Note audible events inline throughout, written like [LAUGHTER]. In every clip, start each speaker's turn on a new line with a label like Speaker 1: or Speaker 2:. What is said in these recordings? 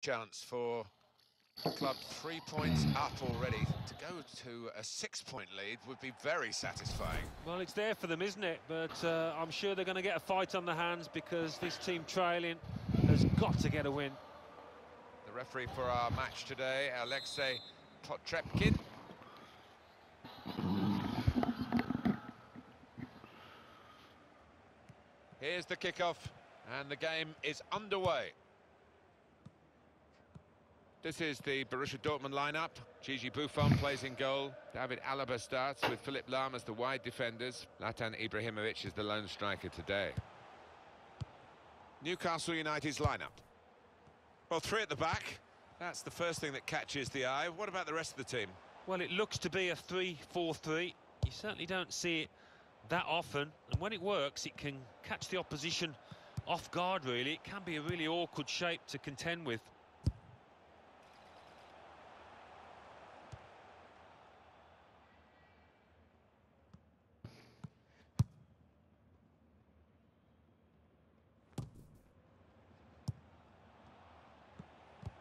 Speaker 1: chance for the club three points up already. To go to a six-point lead would be very satisfying.
Speaker 2: Well, it's there for them, isn't it? But uh, I'm sure they're going to get a fight on the hands because this team trailing has got to get a win.
Speaker 1: The referee for our match today, Alexei Potrepkin. Here's the kickoff, and the game is underway. This is the Borussia Dortmund lineup. Gigi Buffon plays in goal. David Alaba starts with Philipp Lahm as the wide defenders. Zlatan Ibrahimovic is the lone striker today. Newcastle United's lineup. Well, three at the back. That's the first thing that catches the eye. What about the rest of the team?
Speaker 2: Well, it looks to be a 3-4-3. You certainly don't see it that often. And when it works, it can catch the opposition off guard, really. It can be a really awkward shape to contend with.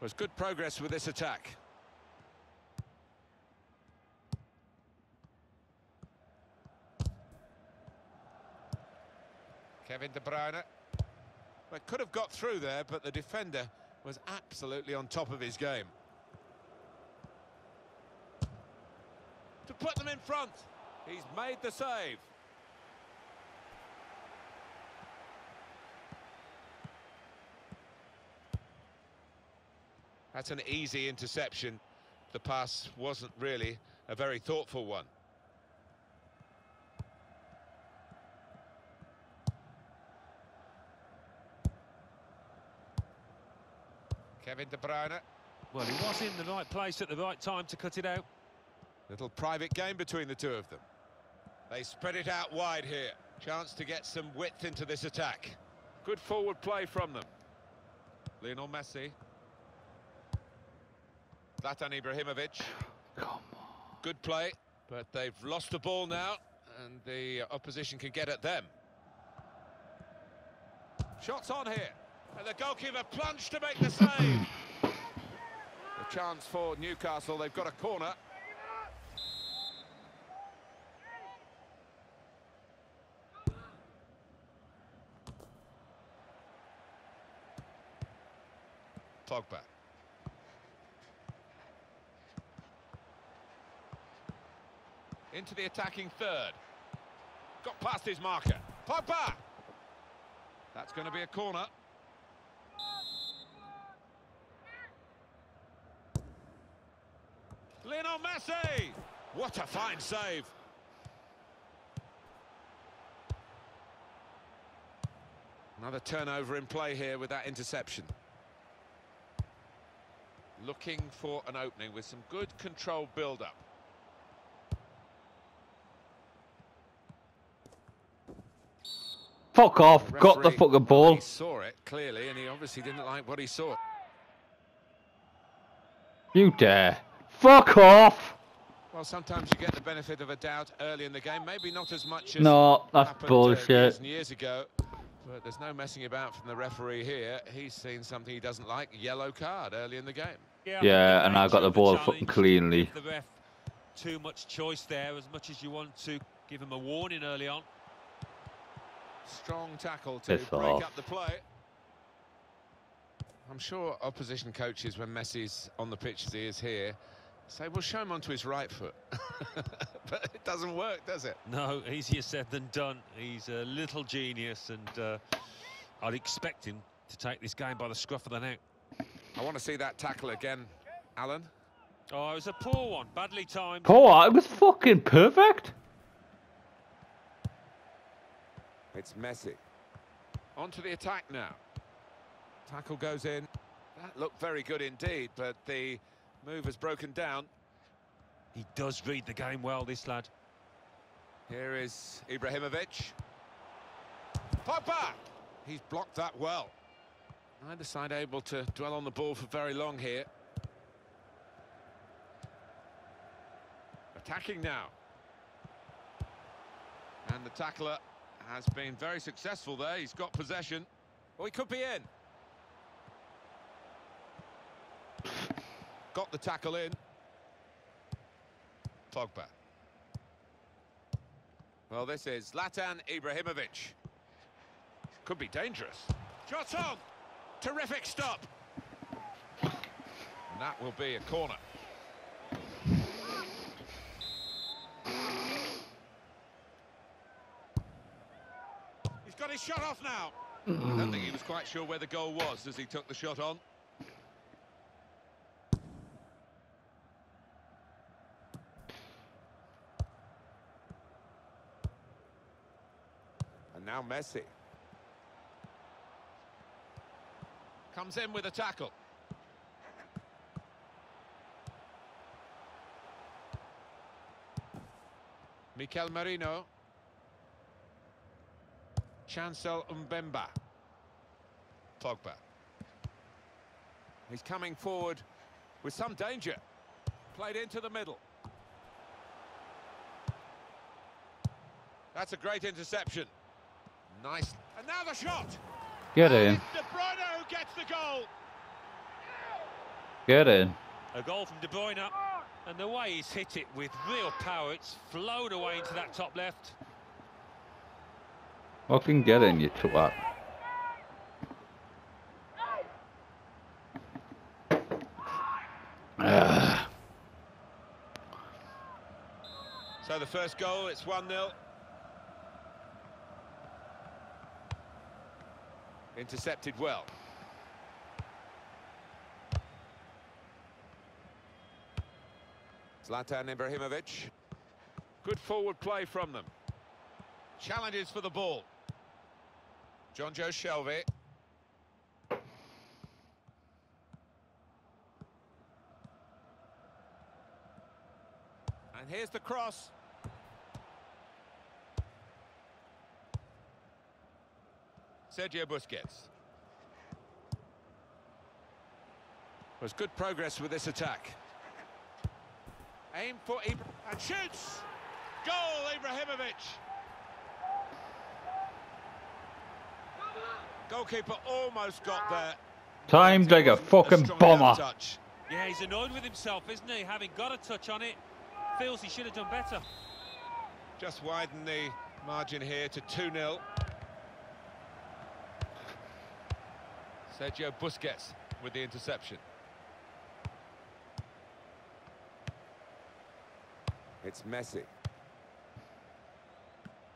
Speaker 1: Was good progress with this attack. Kevin De Bruyne. Well, could have got through there, but the defender was absolutely on top of his game. To put them in front. He's made the save. That's an easy interception. The pass wasn't really a very thoughtful one. Kevin De Bruyne.
Speaker 2: Well, he was in the right place at the right time to cut it out.
Speaker 1: Little private game between the two of them. They spread it out wide here. Chance to get some width into this attack. Good forward play from them. Lionel Messi. Zlatan Ibrahimovic.
Speaker 3: Come on.
Speaker 1: Good play, but they've lost the ball now, and the opposition can get at them. Shots on here, and the goalkeeper plunged to make the save. a chance for Newcastle, they've got a corner. Pogba. Into the attacking third. Got past his marker. Pogba! That's going to be a corner. Lionel Messi! What a fine save! Another turnover in play here with that interception. Looking for an opening with some good controlled build-up.
Speaker 3: Fuck off.
Speaker 1: The
Speaker 3: Got the
Speaker 1: referee,
Speaker 3: fucking ball.
Speaker 1: He saw it clearly, and he obviously didn't like what he saw.
Speaker 3: You dare. Fuck off.
Speaker 1: Well, sometimes you get the benefit of a doubt early in the game. Maybe not as much as
Speaker 3: No, that's
Speaker 1: uh,
Speaker 3: bullshit.
Speaker 1: years years ago. But there's no messing about from the referee here. He's seen something he doesn't like. Yellow card early in the game.
Speaker 2: I think
Speaker 3: Yeah, and I
Speaker 2: nature
Speaker 3: got the ball
Speaker 2: challenge
Speaker 3: fucking cleanly.
Speaker 2: The ref too much choice there, as much as you want to give him a warning early on.
Speaker 1: Strong tackle to
Speaker 3: Piss
Speaker 1: break
Speaker 3: off.
Speaker 1: up the play. I'm sure opposition coaches, when Messi's on the pitch as he is here, say, well, show him onto his right foot. [LAUGHS] but it doesn't work, does it?
Speaker 2: No, easier said than done. He's a little genius, and uh, I'd expect him to take this game by the scruff of the neck.
Speaker 1: I want to see that tackle again, Alan.
Speaker 2: Oh, it was a poor one, badly timed.
Speaker 3: Oh, it was fucking perfect.
Speaker 1: It's Messi. On to the attack now. Tackle goes in. That looked very good indeed, but the move has broken down.
Speaker 2: He does read the game well, this lad.
Speaker 1: Here is Ibrahimovic. Pogba! He's blocked that well. Neither side able to dwell on the ball for very long here. Attacking now. And the tackler has been very successful there. He's got possession. Oh, he could be in. Got the tackle in. Pogba. Well, this is Zlatan Ibrahimovic. Could be dangerous. Shot on! Terrific stop! And that will be a corner. His shot off now. I don't think he was quite sure where the goal was as he took the shot on. And now Messi. Comes in with a tackle. Mikel Merino. Chancel Mbemba. Pogba. He's coming forward with some danger. Played into the middle. That's a great interception. Nice. And now the shot.
Speaker 3: Get in.
Speaker 1: De Bruyne who gets the goal.
Speaker 3: Get in.
Speaker 2: A goal from De Bruyne, and the way he's hit it with real power, it's flowed away into that top left.
Speaker 3: Fucking get in, you twat. Ah,
Speaker 1: So the first goal, it's 1-0. Intercepted well. Zlatan Ibrahimovic. Good forward play from them. Challenges for the ball. Jonjo Shelvey. And here's the cross. Sergio Busquets. Was good progress with this attack. Aim for Ibra and shoots! Goal, Ibrahimovic! Goalkeeper almost got there.
Speaker 3: Timed like a fucking
Speaker 1: strong
Speaker 3: bomber.
Speaker 1: touch.
Speaker 2: Yeah, he's annoyed with himself, isn't he? Having got a touch on it, feels he should have done better.
Speaker 1: Just widen the margin here to 2-0. Sergio Busquets with the interception. It's Messi.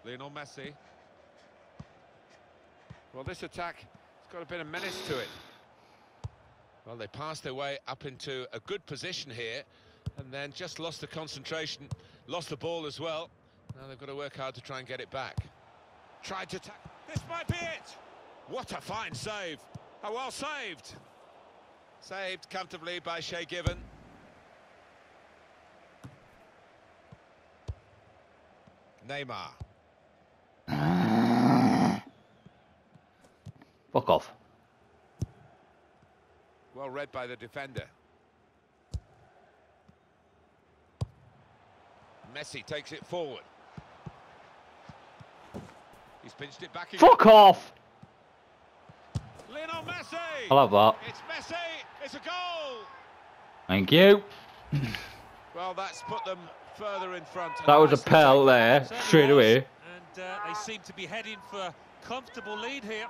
Speaker 1: Lionel Messi. Well, this attack has got a bit of menace to it. Well, they passed their way up into a good position here and then just lost the concentration, lost the ball as well. Now they've got to work hard to try and get it back. Tried to tack. This might be it. What a fine save. Oh, well saved. Saved comfortably by Shay Given. Neymar.
Speaker 3: Fuck off.
Speaker 1: Well read by the defender. Messi takes it forward. He's pinched it back again.
Speaker 3: Fuck off!
Speaker 1: Lionel Messi!
Speaker 3: I love that.
Speaker 1: It's Messi! It's a goal!
Speaker 3: Thank you. [LAUGHS]
Speaker 1: Well, that's put them further in front.
Speaker 3: That was a pal there, straight
Speaker 2: was,
Speaker 3: away.
Speaker 2: And uh, they seem to be heading for a comfortable lead here.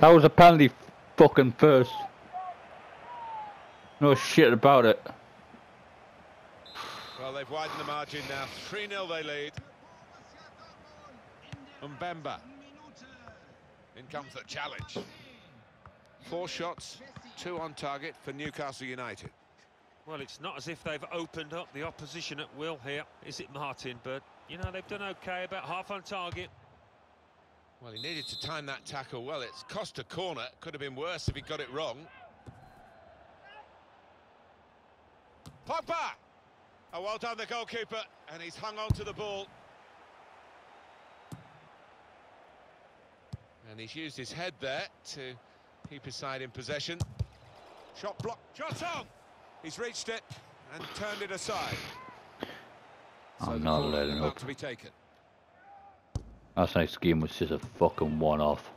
Speaker 3: That was a penalty fucking first. No shit about it.
Speaker 1: Well, they've widened the margin now. 3-0 they lead. Mbemba. In comes the challenge. Four shots, two on target for Newcastle United.
Speaker 2: Well, it's not as if they've opened up the opposition at will here, is it, Martin? But, you know, they've done okay, about half on target.
Speaker 1: Well, he needed to time that tackle well. It's cost a corner. Could have been worse if he got it wrong. Pogba! Oh, well done, the goalkeeper. And he's hung on to the ball. And he's used his head there to keep his side in possession. Shot blocked. Shot on! He's reached it and turned it aside.
Speaker 3: I'm
Speaker 1: the
Speaker 3: not letting up.
Speaker 1: to be taken.
Speaker 3: Last night's game was just a fucking one-off.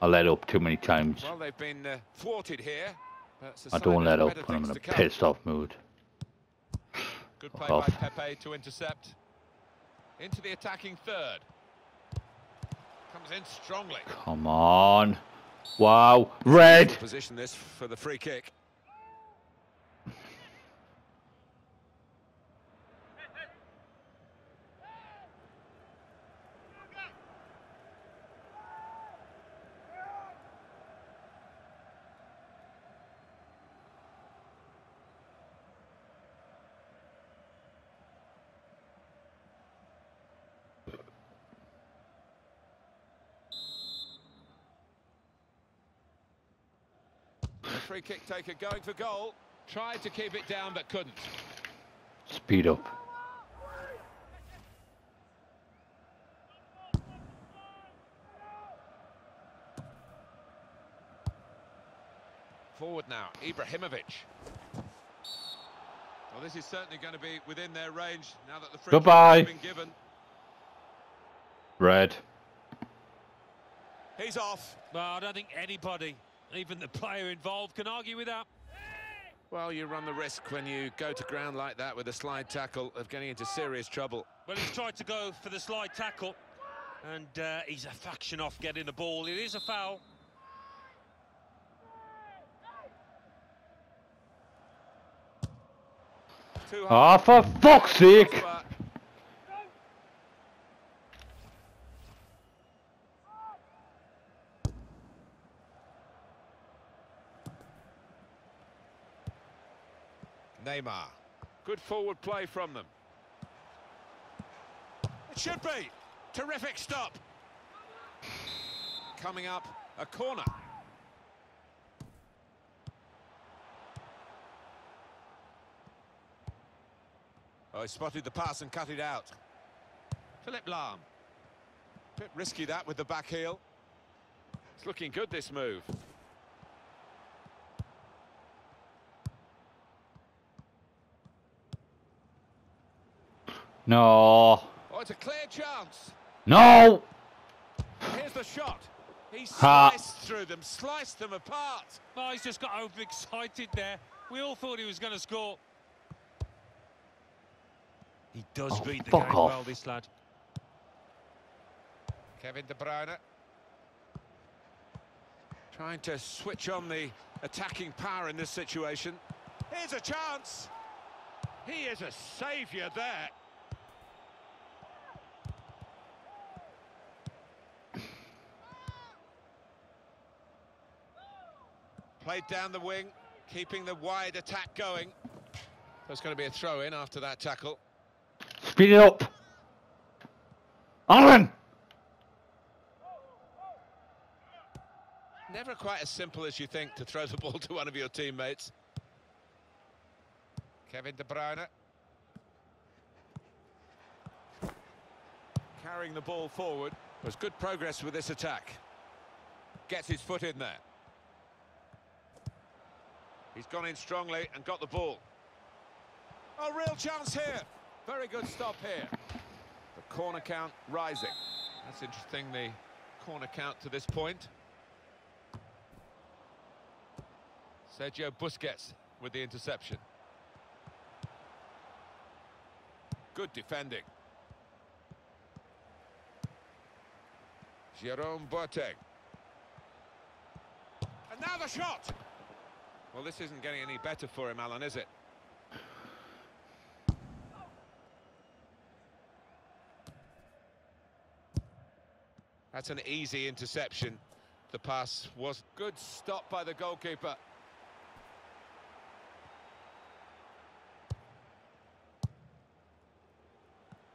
Speaker 3: I let up too many times.
Speaker 1: Well, they've been uh, thwarted here. But it's a
Speaker 3: I don't let up when I'm in a pissed off mood.
Speaker 1: Good play by. Pepe to intercept. Into the attacking third. Comes in strongly.
Speaker 3: Come on. Wow. Red.
Speaker 1: Position this for the free kick. Free kick taker going for goal. Tried to keep it down but couldn't.
Speaker 3: Speed up.
Speaker 1: Forward now, Ibrahimovic. Well, this is certainly going to be within their range now that the free
Speaker 3: Goodbye.
Speaker 1: kick has been given.
Speaker 3: Red.
Speaker 1: He's off.
Speaker 2: Well, I don't think anybody, even the player involved, can argue with that.
Speaker 1: Well, you run the risk when you go to ground like that with a slide tackle of getting into serious trouble.
Speaker 2: Well, he's tried to go for the slide tackle, and uh, he's a fraction off getting the ball. It is a foul.
Speaker 1: Too
Speaker 3: Ah,
Speaker 1: hard.
Speaker 3: for fuck's sake.
Speaker 1: But Neymar. Good forward play from them. It should be. Terrific stop. Coming up, a corner. Oh, he spotted the pass and cut it out. Philipp Lahm. Bit risky that with the back heel. It's looking good, this move.
Speaker 3: No.
Speaker 1: Oh, it's a clear chance.
Speaker 3: No.
Speaker 1: Here's the shot. He
Speaker 3: Ha.
Speaker 1: sliced through them, sliced them apart.
Speaker 2: Well, he's just got overexcited there. We all thought he was going to score. He does
Speaker 3: Oh,
Speaker 2: read the game
Speaker 3: off.
Speaker 2: well, this lad.
Speaker 1: Kevin De Bruyne. Trying to switch on the attacking power in this situation. Here's a chance. He is a saviour there. Played down the wing, keeping the wide attack going. There's going to be a throw in after that tackle.
Speaker 3: Speed it up. Alan.
Speaker 1: Never quite as simple as you think to throw the [LAUGHS] ball to one of your teammates. Kevin De Bruyne. Carrying the ball forward. There's good progress with this attack. Gets his foot in there. He's gone in strongly and got the ball. A real chance here. Very good stop here. The corner count rising. That's interesting, the corner count to this point. Sergio Busquets with the interception. Good defending. Jerome Boateng. And now the shot! Well, this isn't getting any better for him, Alan, is it? That's an easy interception. The pass was good stop by the goalkeeper.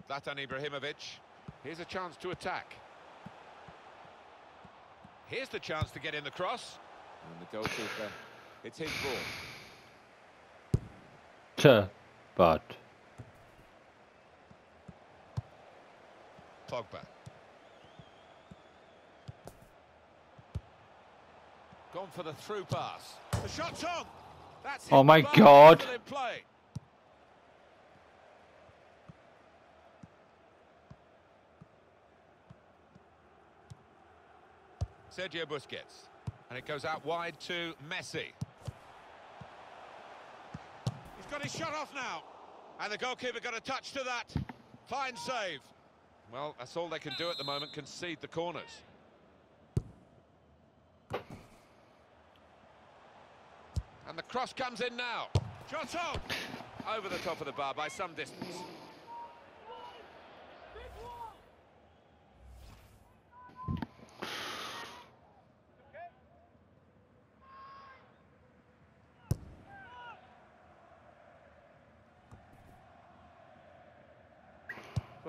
Speaker 1: Zlatan Ibrahimovic. Here's a chance to attack. Here's the chance to get in the cross. And the goalkeeper, it's his ball.
Speaker 3: T. But.
Speaker 1: Pogba. Gone for the through pass. The shot's on. That's
Speaker 3: Oh my God.
Speaker 1: still in play. Sergio Busquets. And it goes out wide to Messi. Got his shot off now. And the goalkeeper got a touch to that. Fine save. Well, that's all they can do at the moment, concede the corners. And the cross comes in now. Shot on! Over the top of the bar by some distance.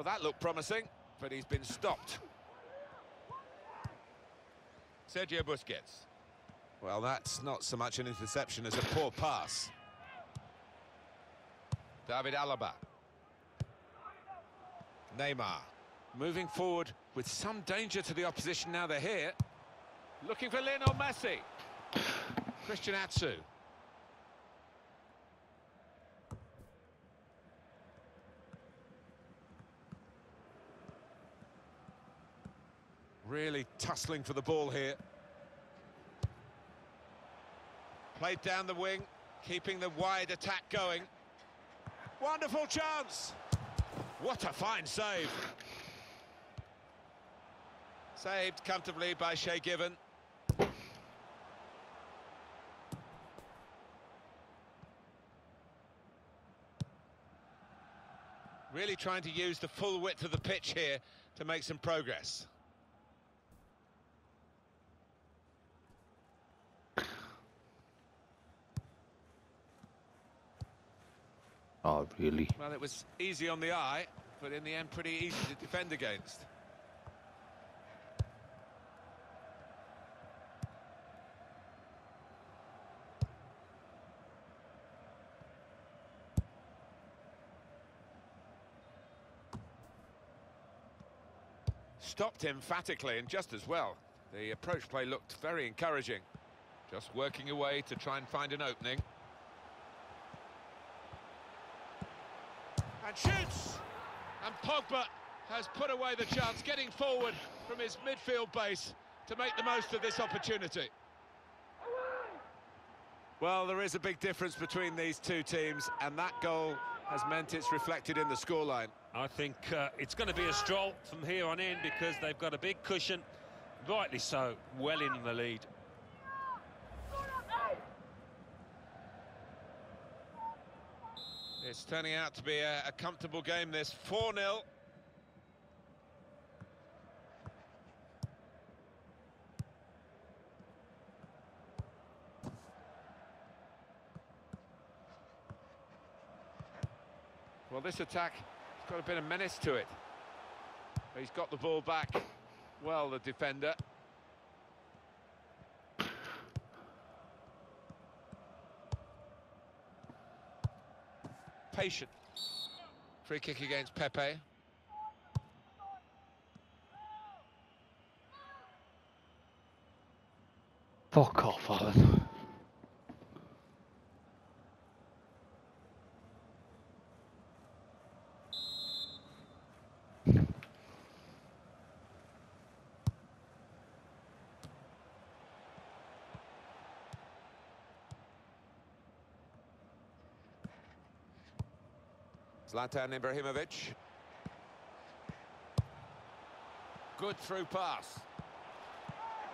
Speaker 1: Well, that looked promising, but he's been stopped. Sergio Busquets. Well, that's not so much an interception as a poor pass. David Alaba. Neymar. Moving forward with some danger to the opposition now they're here. Looking for Lionel Messi. Christian Atsu. Really tussling for the ball here. Played down the wing, keeping the wide attack going. Wonderful chance! What a fine save! Saved comfortably by Shay Given. Really trying to use the full width of the pitch here to make some progress.
Speaker 3: Oh, really?
Speaker 1: Well, it was easy on the eye, but in the end pretty easy to defend against. Stopped emphatically and just as well. The approach play looked very encouraging. Just working away to try and find an opening. And shoots! And Pogba has put away the chance, getting forward from his midfield base to make the most of this opportunity. Well, there is a big difference between these two teams, and that goal has meant it's reflected in the scoreline.
Speaker 2: I think uh, it's going to be a stroll from here on in because they've got a big cushion, rightly so, well in the lead.
Speaker 1: It's turning out to be a, a comfortable game, this 4-0. Well, this attack has got a bit of menace to it. He's got the ball back. Well, the defender. Patient. Free kick against Pepe.
Speaker 3: Fuck off, Alan.
Speaker 1: Zlatan Ibrahimovic. Good through pass.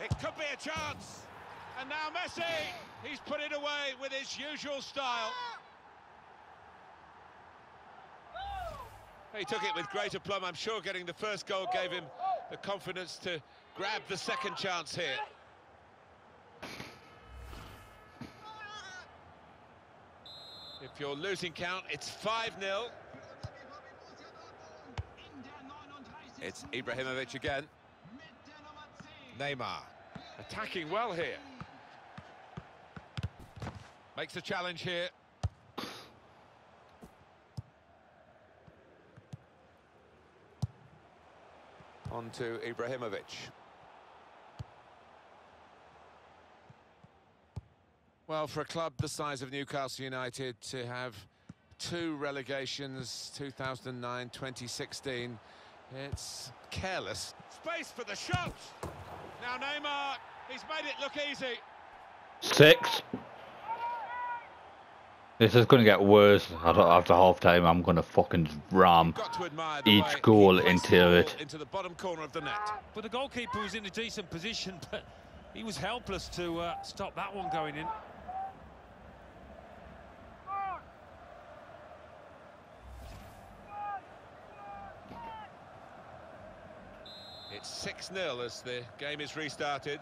Speaker 1: It could be a chance. And now Messi, he's put it away with his usual style. He took it with great aplomb. I'm sure getting the first goal gave him the confidence to grab the second chance here. If you're losing count, it's 5-0. It's Ibrahimovic again. Neymar attacking well here. Makes a challenge here. On to Ibrahimovic. Well, for a club the size of Newcastle United to have two relegations, 2009, 2016, it's careless. Space for the shot. Now Neymar, he's made it look easy.
Speaker 3: Six. This is going to get worse after, after half time. I'm going to fucking ram.
Speaker 1: To
Speaker 3: Each
Speaker 1: way
Speaker 3: goal into
Speaker 1: the
Speaker 3: it.
Speaker 1: Into the bottom corner of the net.
Speaker 2: But the goalkeeper was in a decent position, [LAUGHS] but he was helpless to uh, stop that one going in.
Speaker 1: It's 6-0 as the game is restarted.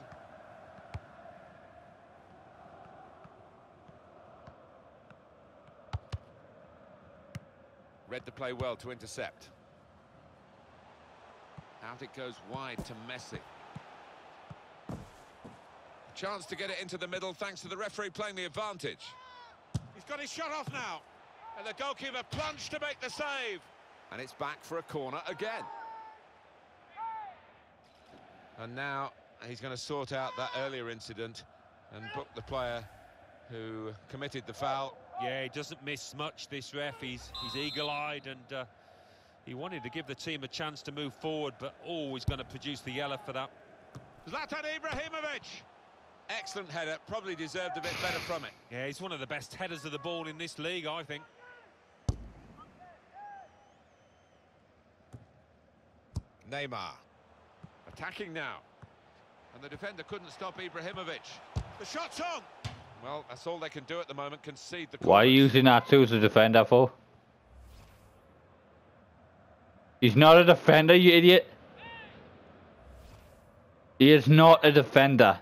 Speaker 1: Read the play well to intercept. Out it goes wide to Messi. Chance to get it into the middle thanks to the referee playing the advantage. He's got his shot off now. And the goalkeeper plunged to make the save. And it's back for a corner again. And now he's going to sort out that earlier incident and book the player who committed the foul.
Speaker 2: Yeah, he doesn't miss much, this ref. He's, he's eagle-eyed and uh, he wanted to give the team a chance to move forward, but always going to produce the yellow for that.
Speaker 1: Zlatan Ibrahimovic. Excellent header, probably deserved a bit better from it.
Speaker 2: Yeah, he's one of the best headers of the ball in this league, I think.
Speaker 1: Neymar. Attacking now. And the defender couldn't stop Ibrahimovic. The shot's on. Well, that's all they can do at the moment, concede the
Speaker 3: Why are you using Atsu as a defender for? He's not a defender, you idiot. He is not a defender.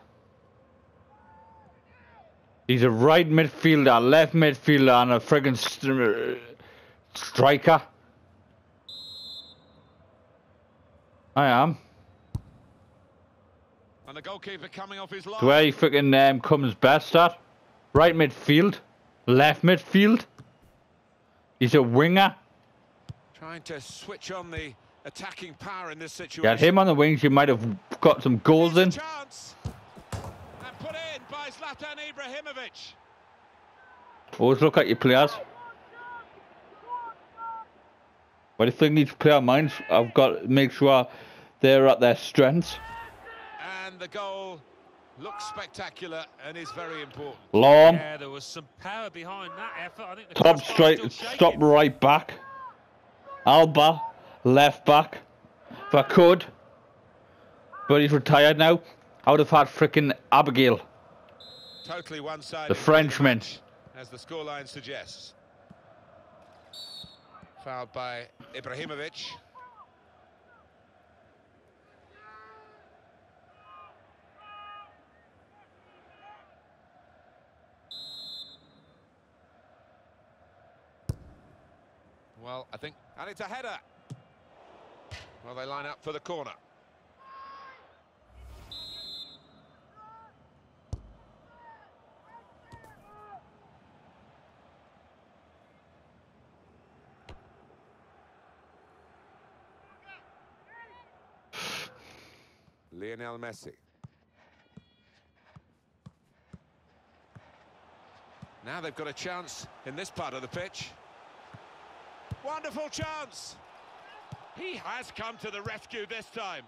Speaker 3: He's a right midfielder, left midfielder, and a friggin' st striker. I am.
Speaker 1: And the goalkeeper coming off his line.
Speaker 3: Where he freaking um, comes best at. Right midfield, left midfield. He's a winger.
Speaker 1: Trying to switch on the attacking power in this situation.
Speaker 3: Get him on the wings, you might have got some goals in.
Speaker 1: chance. And put in by Zlatan Ibrahimovic.
Speaker 3: Always look at your players. But I think each player minds, I've got to make sure they're at their strengths.
Speaker 1: And the goal looks spectacular and is very important.
Speaker 3: Long,
Speaker 2: Yeah, there was some power behind that effort. I think the
Speaker 3: top straight, stop right back. Alba, left back. If I could. But he's retired now. I would have had frickin' Abidal.
Speaker 1: Totally one-sided.
Speaker 3: The Frenchman.
Speaker 1: As the scoreline suggests. Fouled by Ibrahimovic. Well, I think... And it's a header. Well, they line up for the corner. Lionel Messi. Now they've got a chance in this part of the pitch. Wonderful chance! He has come to the rescue this time.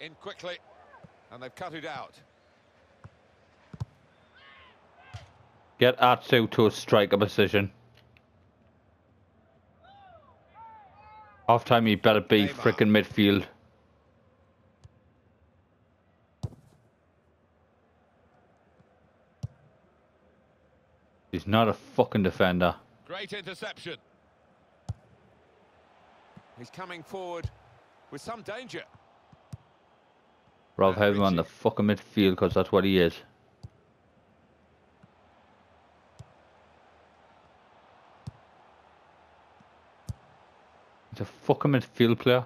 Speaker 1: In quickly, and they've cut it out.
Speaker 3: Get Atsu to a striker position. Half time, he better be
Speaker 1: Neymar.
Speaker 3: frickin' midfield. He's not a fucking defender.
Speaker 1: Great interception. He's coming forward with some danger.
Speaker 3: Rob have him on the fucking midfield because that's what he is. He's a fucking midfield player.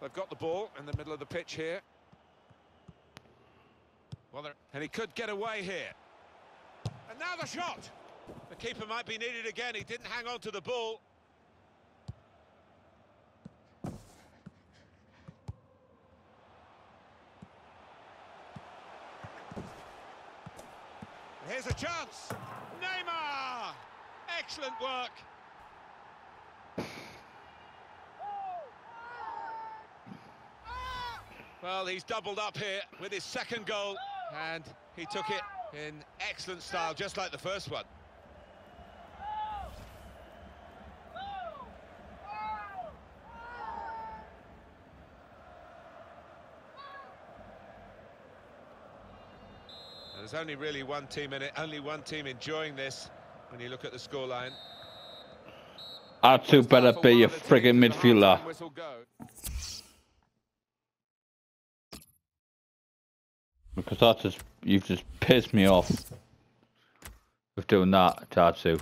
Speaker 1: They've got the ball in the middle of the pitch here. Well, and he could get away here. And now the shot. The keeper might be needed again. He didn't hang on to the ball. Here's a chance. Neymar! Excellent work. Well, he's doubled up here with his second goal and he took it in excellent style, just like the first one. There's only really one team in it, only one team enjoying this when you look at the scoreline.
Speaker 3: R2 better be a friggin' midfielder. Because that's just, you've just pissed me off with doing that, R2.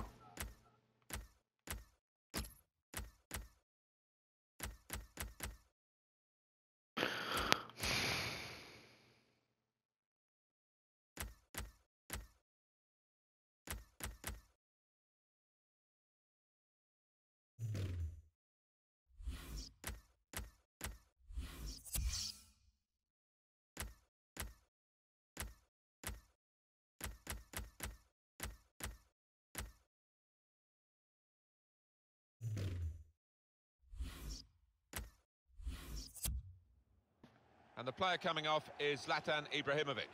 Speaker 1: Player coming off is Zlatan Ibrahimovic.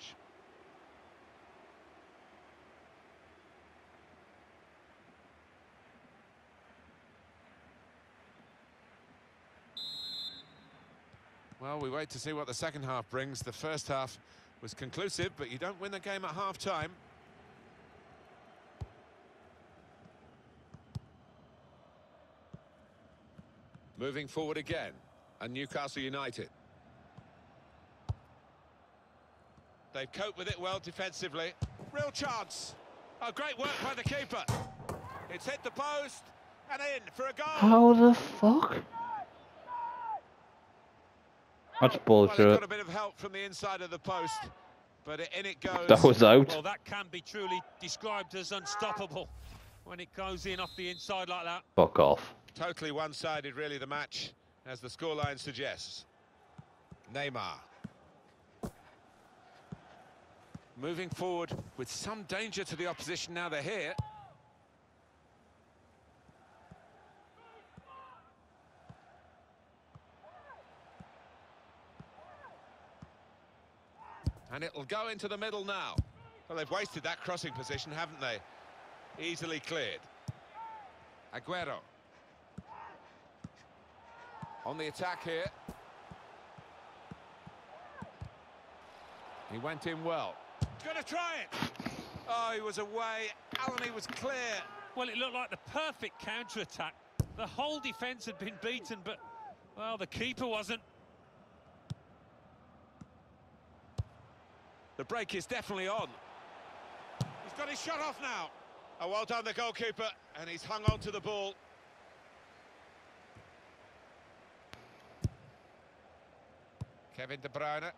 Speaker 1: Well, we wait to see what the second half brings. The first half was conclusive, but you don't win the game at half-time. Moving forward again, and Newcastle United. They've coped with it well defensively. Real chance. Oh, great work by the keeper. It's hit the post and in for a goal.
Speaker 3: How the fuck? That's
Speaker 1: Well, he's
Speaker 3: bullshit.
Speaker 1: got a bit of help from the inside of the post, but in it goes.
Speaker 3: That was out.
Speaker 2: Well, that can be truly described as unstoppable when it goes in off the inside like that.
Speaker 3: Fuck off.
Speaker 1: Totally one-sided, really, the match, as the scoreline suggests. Neymar. Moving forward with some danger to the opposition now they're here. And it'll go into the middle now. Well, they've wasted that crossing position, haven't they? Easily cleared. Aguero. On the attack here. He went in well. He's going to try it. Oh, he was away. Alan, he was clear.
Speaker 2: Well, it looked like the perfect counter-attack. The whole defence had been beaten, but, well, the keeper wasn't.
Speaker 1: The break is definitely on. He's got his shot off now. Oh, well done, the goalkeeper. And he's hung on to the ball. Kevin De Bruyne.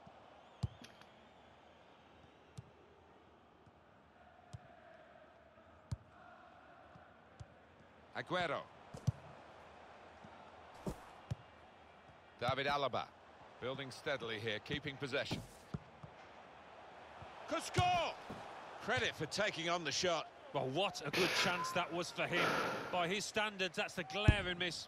Speaker 1: Aguero. David Alaba. Building steadily here, keeping possession. Could score! Credit for taking on the shot.
Speaker 2: Well, what a good chance that was for him. By his standards, that's the glaring miss.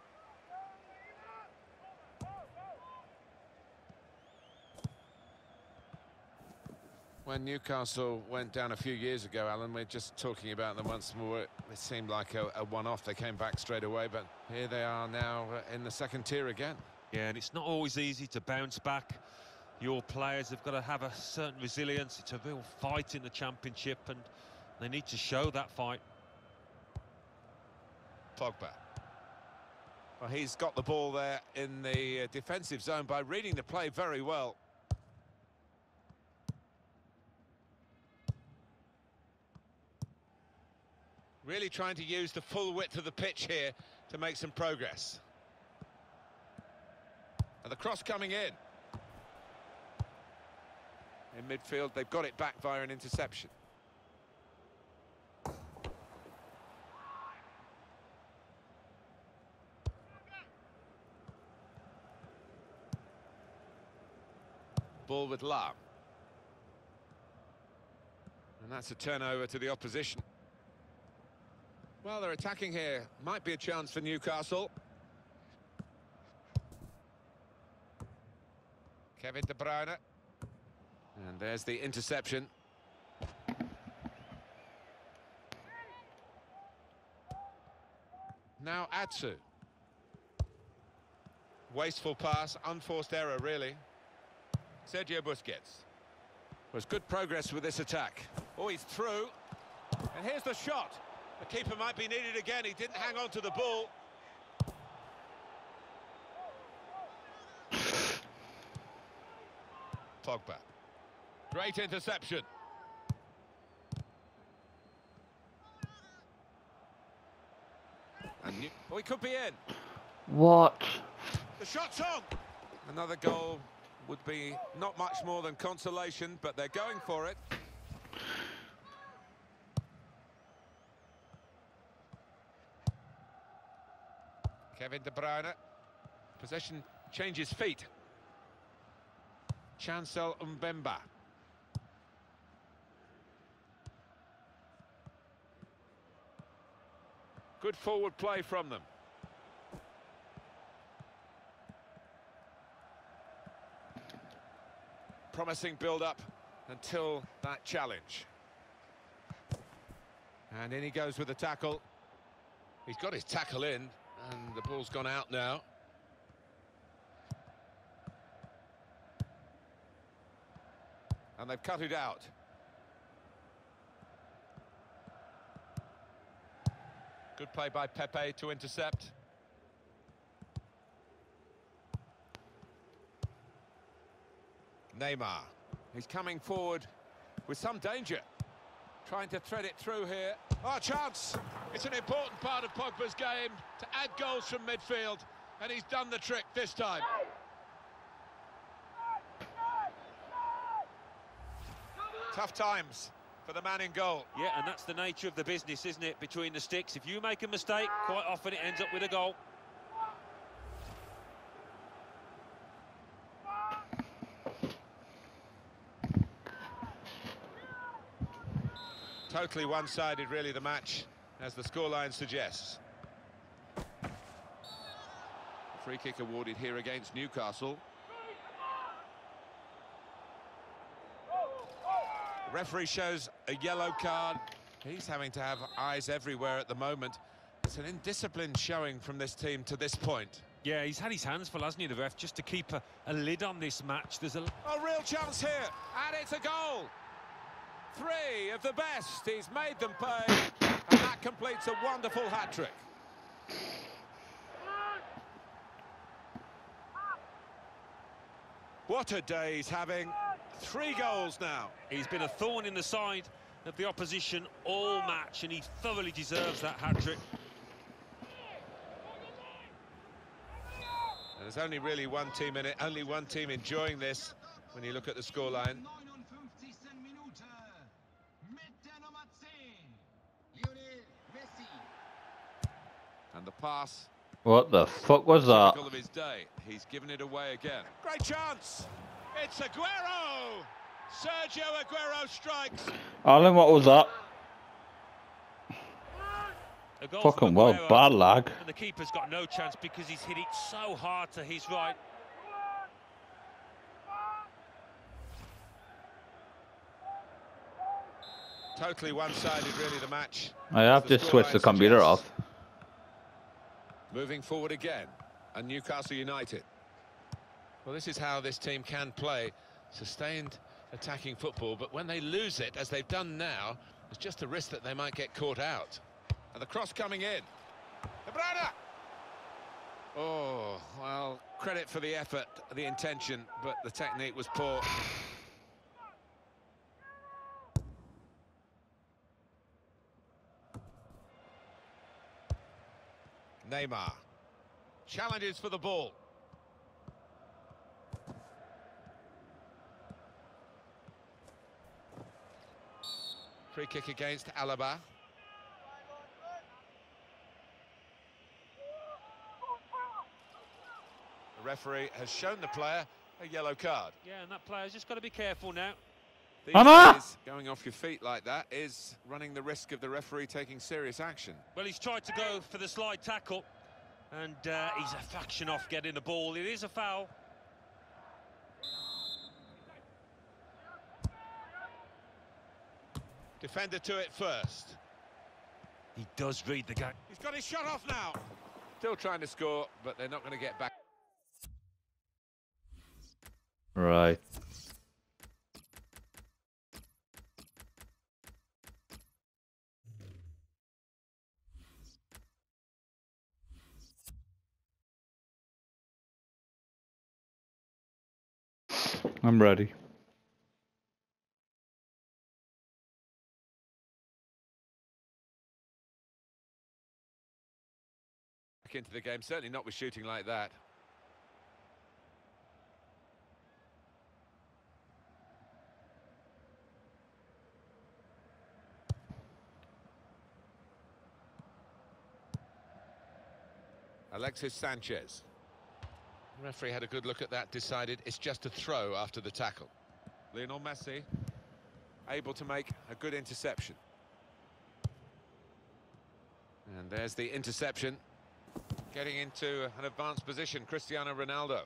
Speaker 1: When Newcastle went down a few years ago, Alan, we're just talking about them once more. It seemed like a, a one-off. They came back straight away, but here they are now uh, in the second tier again.
Speaker 2: Yeah, and it's not always easy to bounce back. Your players have got to have a certain resilience. It's a real fight in the championship, and they need to show that fight.
Speaker 1: Pogba. Well, he's got the ball there in the uh, defensive zone by reading the play very well. Really trying to use the full width of the pitch here to make some progress. And the cross coming in. In midfield, they've got it back via an interception. Ball with Lahm. And that's a turnover to the opposition. Well, they're attacking here. Might be a chance for Newcastle. Kevin De Bruyne. And there's the interception. Now Atsu. Wasteful pass, unforced error, really. Sergio Busquets. Was good progress with this attack. Oh, he's through. And here's the shot. The keeper might be needed again. He didn't hang on to the ball. [SIGHS] Pogba. Great interception. And you, oh, he could be in.
Speaker 3: What?
Speaker 1: The shot's on. Another goal would be not much more than consolation, but they're going for it. Kevin De Bruyne. Possession changes feet. Chancel Mbemba. Good forward play from them. Promising build-up until that challenge. And in he goes with the tackle. He's got his tackle in, and the ball's gone out now. And they've cut it out. Good play by Pepe to intercept. Neymar. He's coming forward with some danger. Trying to thread it through here. Oh, chance! It's an important part of Pogba's game to add goals from midfield, and he's done the trick this time. Tough times for the man in goal.
Speaker 2: Yeah, and that's the nature of the business, isn't it, between the sticks. If you make a mistake, quite often it ends up with a goal.
Speaker 1: Totally one-sided, really, the match, as the scoreline suggests. Free kick awarded here against Newcastle. The referee shows a yellow card. He's having to have eyes everywhere at the moment. It's an indisciplined showing from this team to this point.
Speaker 2: Yeah, he's had his hands full, hasn't he, the ref, just to keep a, a lid on this match. There's a...
Speaker 1: A real chance here, and it's a goal! Three of the best, he's made them pay, and that completes a wonderful hat-trick. What a day he's having. Three goals now.
Speaker 2: He's been a thorn in the side of the opposition all match, and he thoroughly deserves that hat-trick.
Speaker 1: There's only really one team in it, only one team enjoying this when you look at the scoreline. And the pass.
Speaker 3: What the fuck was that?
Speaker 1: Of his day. He's given it away again. Great chance. It's Aguero. Sergio Aguero strikes.
Speaker 3: Alan, what was that? Fucking
Speaker 2: from
Speaker 3: well,
Speaker 2: Aguero,
Speaker 3: bad lag.
Speaker 2: And the keeper's got no chance because he's hit it so hard to his right.
Speaker 1: Totally one-sided, really, the match.
Speaker 3: I have
Speaker 1: The
Speaker 3: to switch the computer off.
Speaker 1: Moving forward again, and Newcastle United. Well, this is how this team can play. Sustained attacking football, but when they lose it, as they've done now, there's just a risk that they might get caught out. And the cross coming in. Bruyne! Oh, well, credit for the effort, the intention, but the technique was poor. Neymar. Challenges for the ball. Free kick against Alaba. The referee has shown the player a yellow card.
Speaker 2: Yeah, and that player's just got to be careful now.
Speaker 3: Mama!
Speaker 1: Going off your feet like that is running the risk of the referee taking serious action.
Speaker 2: Well, he's tried to go for the slide tackle, and uh, he's a fraction off getting the ball. It is a foul.
Speaker 1: Defender to it first.
Speaker 2: He does read the guy.
Speaker 1: He's got his shot off now. Still trying to score, but they're not going to get back.
Speaker 3: Right. I'm ready.
Speaker 1: back into the game, certainly not with shooting like that. Alexis Sanchez. The referee had a good look at that, decided it's just a throw after the tackle. Lionel Messi able to make a good interception. And there's the interception. Getting into an advanced position, Cristiano Ronaldo.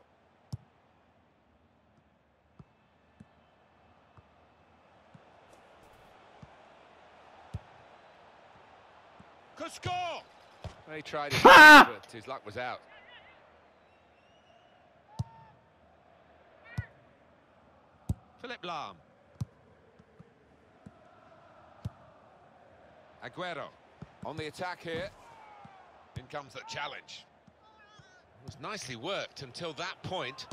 Speaker 1: Could score! He tried his [LAUGHS] best, but his luck was out. Philipp Lahm. Aguero on the attack here. In comes the challenge. It was nicely worked until that point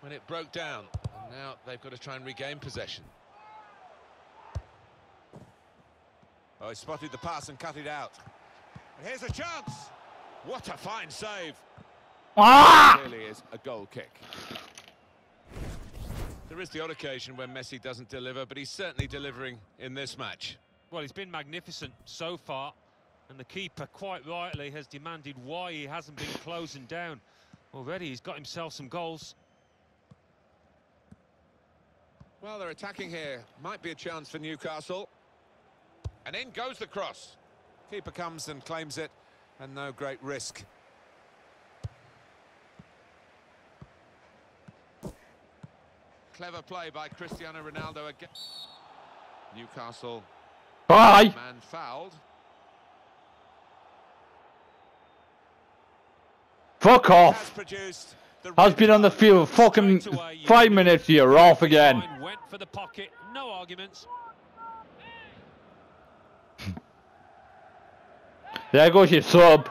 Speaker 1: when it broke down. And now they've got to try and regain possession. Oh, he spotted the pass and cut it out. And here's a chance. What a fine save.
Speaker 3: Ah!
Speaker 1: Really is a goal kick. There is the odd occasion when Messi doesn't deliver, but he's certainly delivering in this match.
Speaker 2: Well, he's been magnificent so far. And the keeper, quite rightly, has demanded why he hasn't been closing down. Already, he's got himself some goals.
Speaker 1: Well, they're attacking here. Might be a chance for Newcastle. And in goes the cross. Keeper comes and claims it, and no great risk. Clever play by Cristiano Ronaldo again. Newcastle
Speaker 3: Bye.
Speaker 1: man fouled.
Speaker 3: Fuck
Speaker 1: Has
Speaker 3: off. Has been on the field fucking
Speaker 2: Straight away, you
Speaker 3: five minutes. You're off again.
Speaker 2: Went for the pocket, no arguments.
Speaker 3: There goes your sub.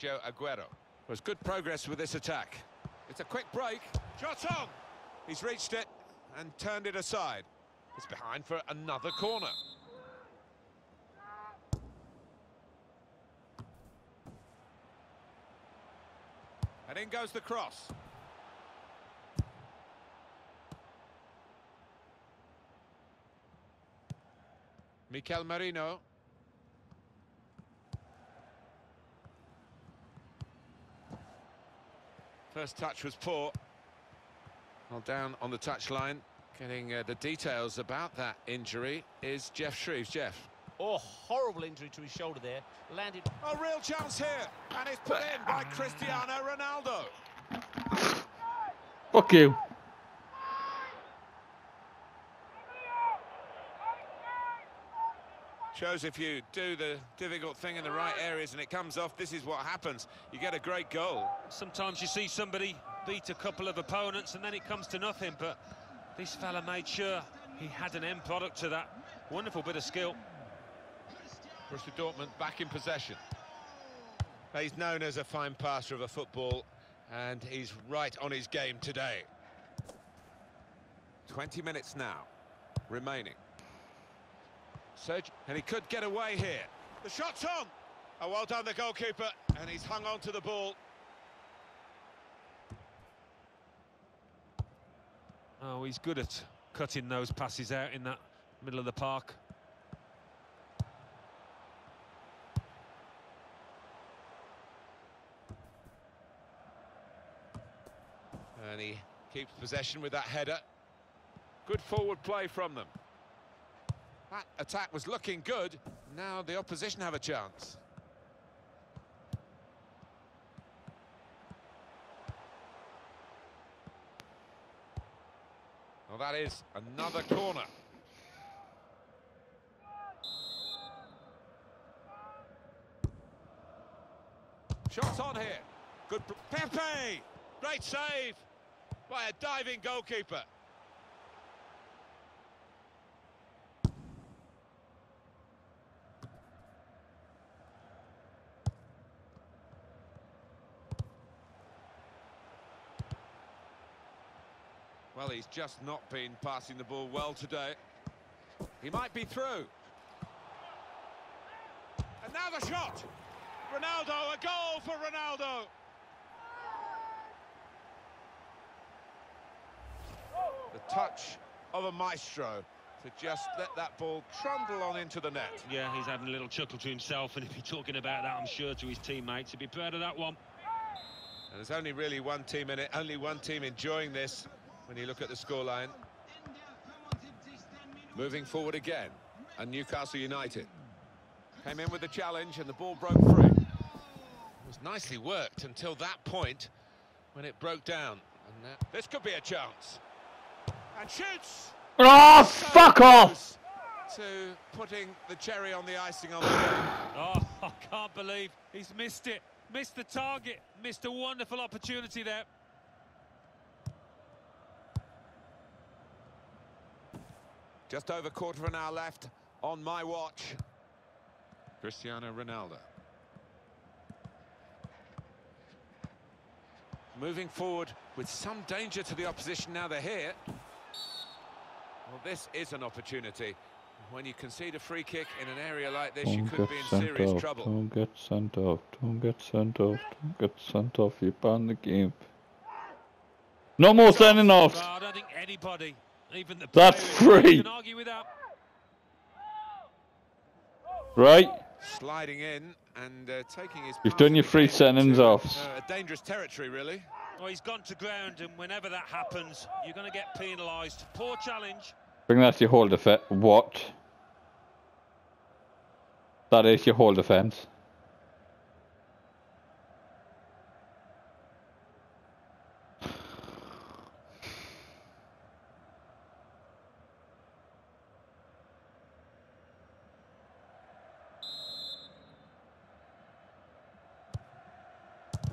Speaker 1: Sergio Aguero. Was good progress with this attack. It's a quick break. Shot on! He's reached it and turned it aside. It's behind for another corner. And in goes the cross. Mikel Merino. First touch was poor. Well, down on the touchline, getting uh, the details about that injury is Geoff Shreeves. Geoff.
Speaker 4: Oh, horrible injury to his shoulder there. Landed.
Speaker 1: A real chance here, and it's put in by Cristiano Ronaldo.
Speaker 3: Fuck you.
Speaker 1: Shows if you do the difficult thing in the right areas and it comes off, this is what happens. You get a great goal.
Speaker 2: Sometimes you see somebody beat a couple of opponents and then it comes to nothing, but this fella made sure he had an end product to that. Wonderful bit of skill.
Speaker 1: Borussia Dortmund back in possession. He's known as a fine passer of a football, and he's right on his game today. 20 minutes now remaining. Serge, and he could get away here. The shot's on. Oh, well done, the goalkeeper, and he's hung on to the ball.
Speaker 2: Oh, he's good at cutting those passes out in that middle of the park.
Speaker 1: And he keeps possession with that header. Good forward play from them. That attack was looking good. Now the opposition have a chance. Well, that is another corner. Shots on here. Good. Pepe! Great save by a diving goalkeeper. Well, he's just not been passing the ball well today. He might be through. And now the shot! Ronaldo, a goal for Ronaldo! The touch of a maestro to just let that ball trundle on into the net.
Speaker 2: Yeah, he's having a little chuckle to himself, and if he's talking about that, I'm sure to his teammates, he'd be proud of that one.
Speaker 1: And there's only really one team in it, only one team enjoying this when you look at the scoreline. Moving forward again, and Newcastle United. Came in with the challenge and the ball broke free. It was nicely worked until that point when it broke down. And that, this could be a chance. And shoots!
Speaker 3: Oh, fuck off!
Speaker 1: To putting the cherry on the icing on the cake. [SIGHS]
Speaker 2: Oh, I can't believe he's missed it. Missed the target. Missed a wonderful opportunity there.
Speaker 1: Just over quarter of an hour left on my watch. Cristiano Ronaldo. Moving forward with some danger to the opposition now they're here. Well, this is an opportunity. When you concede a free kick in an area like this, you
Speaker 3: Don't
Speaker 1: could be in serious
Speaker 3: off.
Speaker 1: trouble.
Speaker 3: Don't get sent off. Don't get sent off. Don't get sent off. You're banned the game. No more sending off.
Speaker 2: No, I don't think anybody, even the
Speaker 3: That's free.
Speaker 2: argue with that.
Speaker 3: Right?
Speaker 1: Sliding in and uh, taking his.
Speaker 3: You've done your free
Speaker 1: game
Speaker 3: sentence
Speaker 1: to,
Speaker 3: off.
Speaker 1: uh, a dangerous territory, really.
Speaker 2: Well, he's gone to ground, and whenever that happens, you're going to get penalised. Poor challenge.
Speaker 3: Bring that to your whole defense. What? That is your whole defense.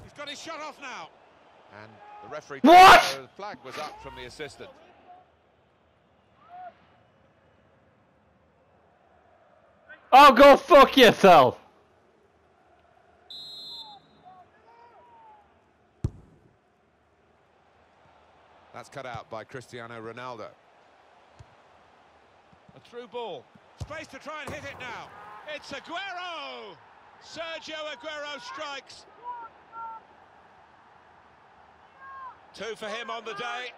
Speaker 1: He's got his shot off now. And the referee.
Speaker 3: What?
Speaker 1: The flag was up from the assistant.
Speaker 3: Oh, go fuck yourself!
Speaker 1: That's cut out by Cristiano Ronaldo. A through ball. Space to try and hit it now. It's Aguero! Sergio Aguero strikes. Two for him on the day.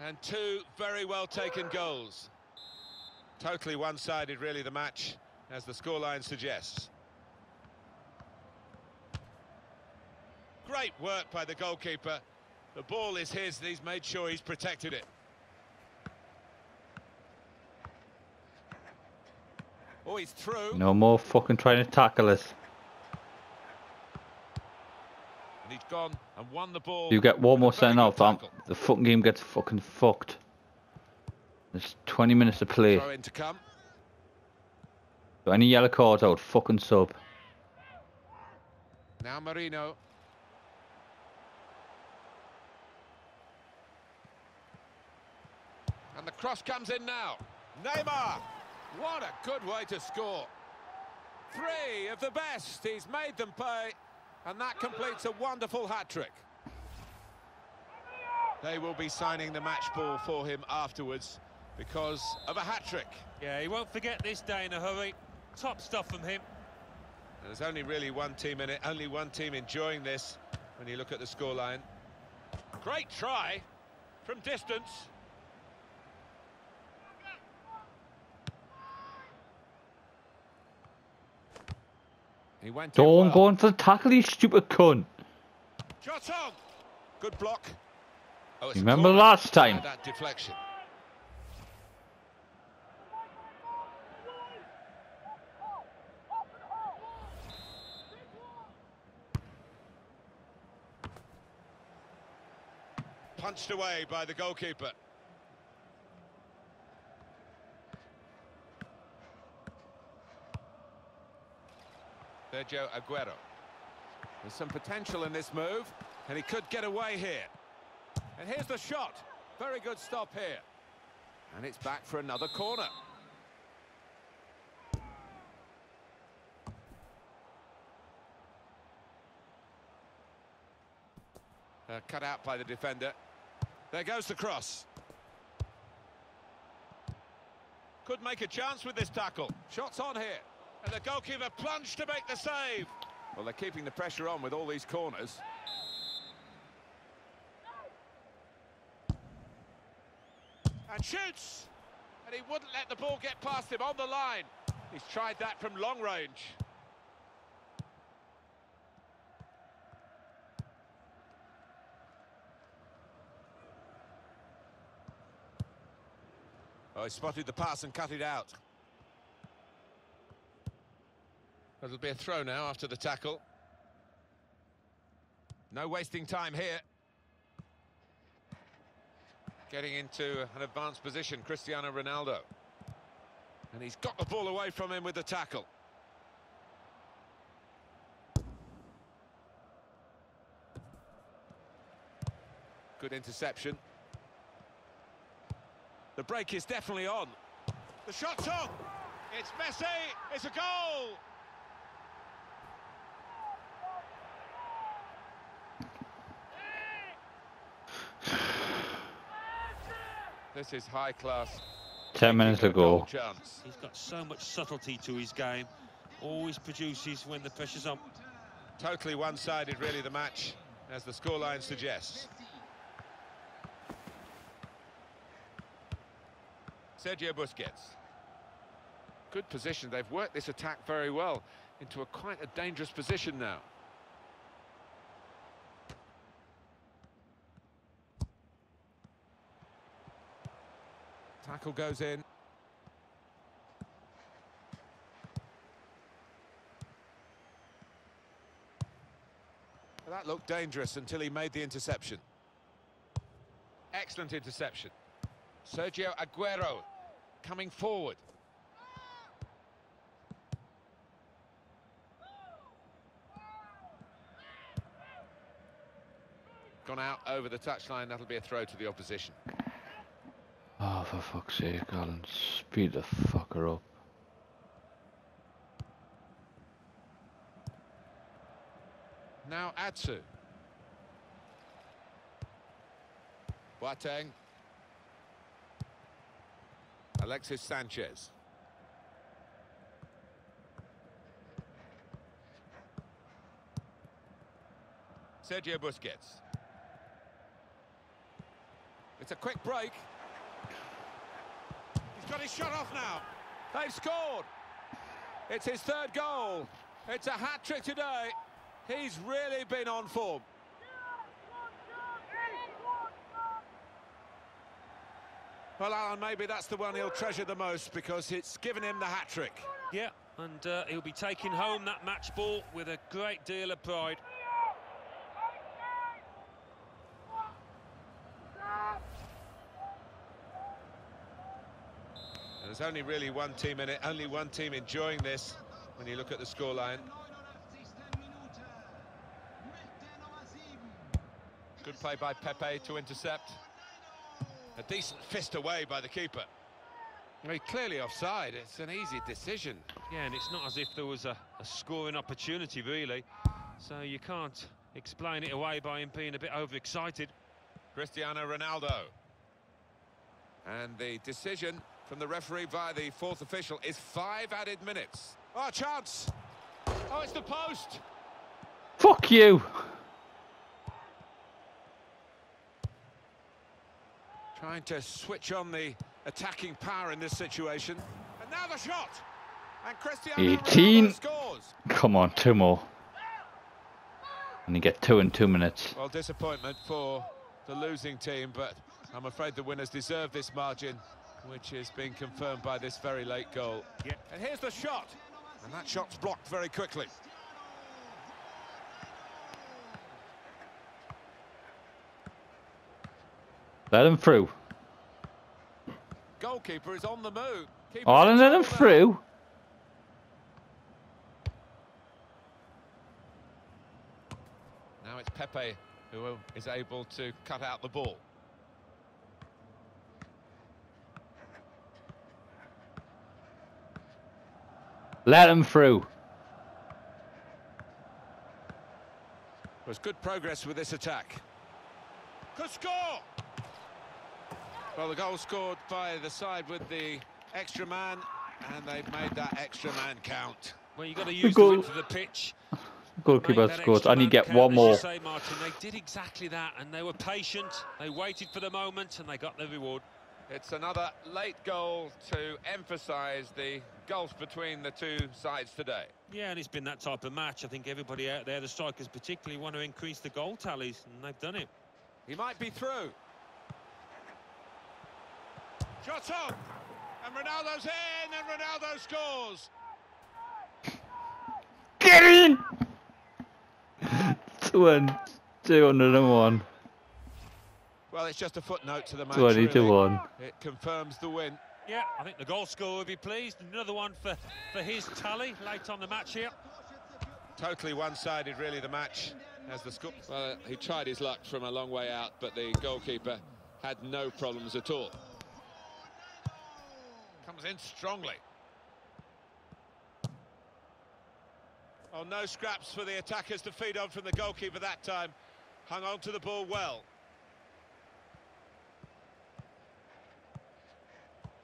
Speaker 1: And two very well taken goals. Totally one-sided, really, the match, as the scoreline suggests. Great work by the goalkeeper. The ball is his, and he's made sure he's protected it. Oh, he's through.
Speaker 3: No more fucking trying to tackle us.
Speaker 1: And he's gone and won the ball.
Speaker 3: You get one more send off, um, the fucking game gets fucking fucked. There's 20 minutes to play.
Speaker 1: To come.
Speaker 3: So any yellow cards out, fucking sub.
Speaker 1: Now Merino. And the cross comes in now. Neymar. What a good way to score. Three of the best. He's made them pay. And that completes a wonderful hat-trick. They will be signing the match ball for him afterwards because of a hat-trick.
Speaker 2: Yeah, he won't forget this day in a hurry. Top stuff from him.
Speaker 1: There's only really one team in it, only one team enjoying this when you look at the scoreline. Great try from distance. He went in
Speaker 3: Don't
Speaker 1: well.
Speaker 3: go in for the tackle, you stupid cunt.
Speaker 1: Shot on. Good block. Oh,
Speaker 3: Remember last time?
Speaker 1: That deflection. Punched away by the goalkeeper. Sergio Aguero. There's some potential in this move, and he could get away here. And here's the shot. Very good stop here. And it's back for another corner. Uh, cut out by the defender. There goes the cross. Could make a chance with this tackle. Shots on here. And the goalkeeper plunged to make the save. Well, they're keeping the pressure on with all these corners. And shoots! And he wouldn't let the ball get past him on the line. He's tried that from long range. Oh, he spotted the pass and cut it out. It'll be a throw now after the tackle. No wasting time here. Getting into an advanced position, Cristiano Ronaldo. And he's got the ball away from him with the tackle. Good interception. The break is definitely on. The shot's on. It's Messi. It's a goal. This is high class.
Speaker 3: Ten minutes
Speaker 1: Taking a goal
Speaker 3: ago.
Speaker 1: Chance.
Speaker 2: He's got so much subtlety to his game. Always produces when the pressure's on.
Speaker 1: Totally one-sided, really, the match, as the scoreline suggests. Sergio Busquets. Good position. They've worked this attack very well into a quite a dangerous position now. Tackle goes in. That looked dangerous until he made the interception. Excellent interception. Sergio Aguero coming forward. Gone out over the touchline, that'll be a throw to the opposition.
Speaker 3: Oh, for fuck's sake, Alan. Speed the fucker up.
Speaker 1: Now Atsu. Boateng. Alexis Sanchez. Sergio Busquets. It's a quick break. He's got his shot off now. They've scored. It's his third goal. It's a hat-trick today. He's really been on form. Well, Alan, maybe that's the one he'll treasure the most because it's given him the hat-trick.
Speaker 2: Yeah, and uh, he'll be taking home that match ball with a great deal of pride.
Speaker 1: There's only really one team in it, only one team enjoying this when you look at the scoreline. Good play by Pepe to intercept. A decent fist away by the keeper. Well, he clearly offside. It's an easy decision.
Speaker 2: Yeah, and it's not as if there was a, a scoring opportunity, really. So you can't explain it away by him being a bit overexcited.
Speaker 1: Cristiano Ronaldo. And the decision from the referee via the fourth official is five added minutes. Oh, chance! Oh, it's the post!
Speaker 3: Fuck you!
Speaker 1: Trying to switch on the attacking power in this situation. And now the shot! And Cristiano
Speaker 3: 18.
Speaker 1: Scores!
Speaker 3: Come on, two more. And you get two in two minutes.
Speaker 1: Well, disappointment for the losing team, but I'm afraid the winners deserve this margin, which is being confirmed by this very late goal.
Speaker 2: Yeah.
Speaker 1: And here's the shot, and that shot's blocked very quickly.
Speaker 3: Let him through.
Speaker 1: Goalkeeper is on the move. Keeper's
Speaker 3: Oh,
Speaker 1: in
Speaker 3: let him through.
Speaker 1: Now it's Pepe who is able to cut out the ball.
Speaker 3: Let him through.
Speaker 1: Was good progress with this attack. Could score! Well, the goal scored by the side with the extra man, and they've made that extra man count.
Speaker 2: Well, you've got to use the
Speaker 3: goal.
Speaker 2: width of the pitch.
Speaker 3: Goalkeeper
Speaker 2: Make that
Speaker 3: scores,
Speaker 2: extra
Speaker 3: and you get
Speaker 2: count,
Speaker 3: one more.
Speaker 2: Say, Martin, they did exactly that, and they were patient. They waited for the moment, and they got their reward.
Speaker 1: It's another late goal to emphasise the gulf between the two sides today.
Speaker 2: Yeah, and it's been that type of match. I think everybody out there, the strikers particularly, want to increase the goal tallies, and they've done it.
Speaker 1: He might be through. Shot on! And Ronaldo's in, and Ronaldo scores!
Speaker 3: Get in! [LAUGHS] Two and two hundred and one.
Speaker 1: Well, it's just a footnote to the match.
Speaker 3: Twenty to
Speaker 1: really.
Speaker 3: one.
Speaker 1: It confirms the win.
Speaker 2: Yeah, I think the goal scorer will be pleased. Another one for, for his tally late on the match here.
Speaker 1: Totally one-sided, really, the match. As the score. Well, he tried his luck from a long way out, but the goalkeeper had no problems at all. Comes in strongly. Oh, no scraps for the attackers to feed on from the goalkeeper that time. Hung on to the ball well.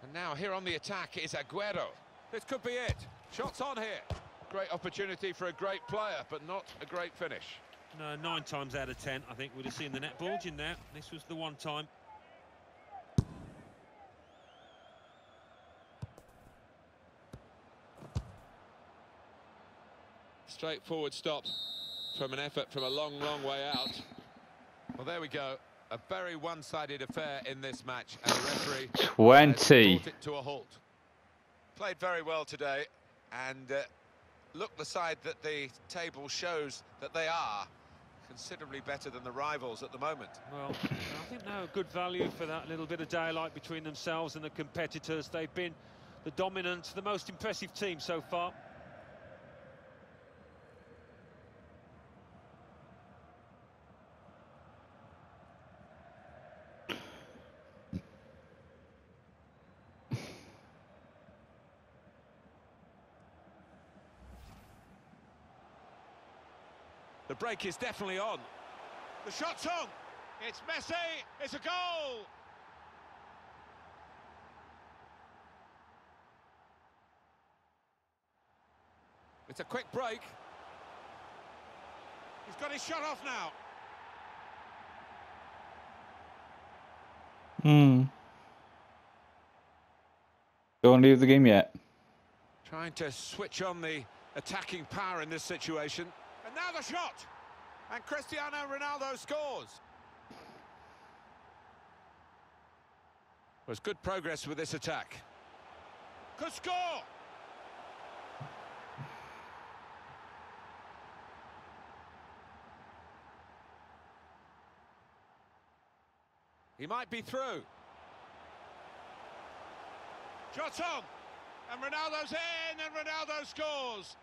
Speaker 1: And now here on the attack is Aguero. This could be it. Shots on here. Great opportunity for a great player, but not a great finish.
Speaker 2: No, nine times out of ten, I think we'd have seen the net bulge in there. This was the one time.
Speaker 1: Straightforward stop from an effort from a long, long way out. Well, there we go. A very one-sided affair in this match, and the referee
Speaker 3: 20.
Speaker 1: it to a halt. Played very well today, and uh, look the side that the table shows that they are considerably better than the rivals at the moment.
Speaker 2: Well, I think they're a good value for that little bit of daylight between themselves and the competitors. They've been the dominant, the most impressive team so far.
Speaker 1: Break is definitely on. The shot's on. It's Messi. It's a goal. It's a quick break. He's got his shot off now.
Speaker 3: Hmm. Don't leave the game yet.
Speaker 1: Trying to switch on the attacking power in this situation. And now the shot. And Cristiano Ronaldo scores. Was good progress with this attack. Could score. He might be through. Shot on. And Ronaldo's in, and Ronaldo scores.